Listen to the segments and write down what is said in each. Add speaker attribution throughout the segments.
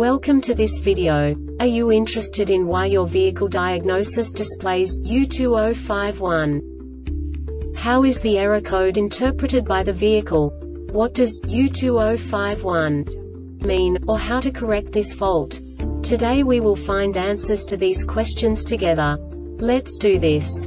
Speaker 1: Welcome to this video. Are you interested in why your vehicle diagnosis displays U2051? How is the error code interpreted by the vehicle? What does U2051 mean, or how to correct this fault? Today we will find answers to these questions together. Let's do this.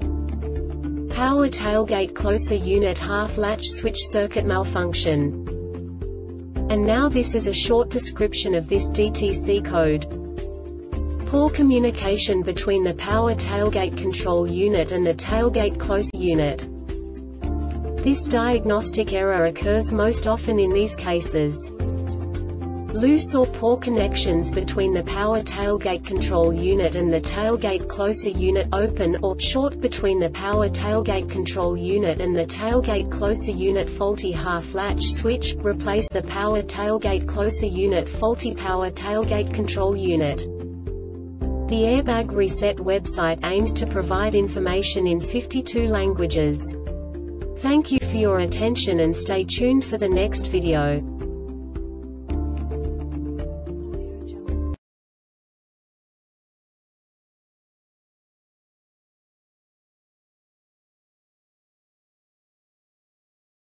Speaker 1: Power tailgate closer unit half latch switch circuit malfunction. And now this is a short description of this DTC code. Poor communication between the power tailgate control unit and the tailgate closer unit. This diagnostic error occurs most often in these cases. Loose or poor connections between the power tailgate control unit and the tailgate closer unit open or short between the power tailgate control unit and the tailgate closer unit faulty half latch switch, replace the power tailgate closer unit faulty power tailgate control unit. The Airbag Reset website aims to provide information in 52 languages. Thank you for your attention and stay tuned for the next video.